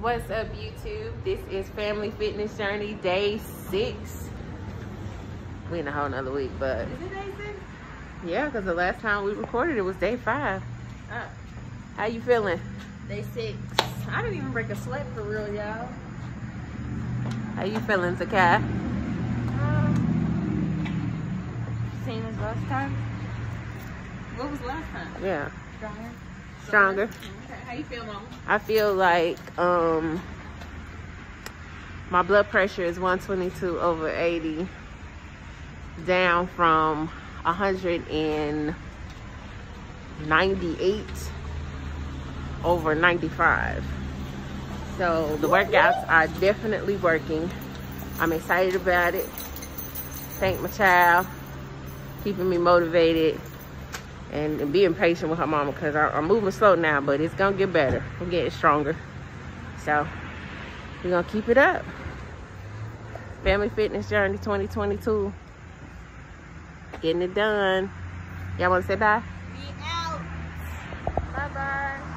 What's up, YouTube? This is Family Fitness Journey Day 6. We in a whole nother week, but... Is it day six? Yeah, because the last time we recorded, it was day 5. Oh, How you feeling? day six. I didn't even break a sweat for real, y'all. How you feeling, Zakai? Um, same as last time. What was last time? Yeah, Stronger. stronger. Okay. How you feel, mama? I feel like um my blood pressure is 122 over 80 down from 198 over 95 so the workouts are definitely working. I'm excited about it. Thank my child. Keeping me motivated and, being patient with her mama because I'm moving slow now, but it's gonna get better. I'm getting stronger. So we're gonna keep it up. Family Fitness Journey 2022. Getting it done. Y'all wanna say bye? Be out. Bye bye.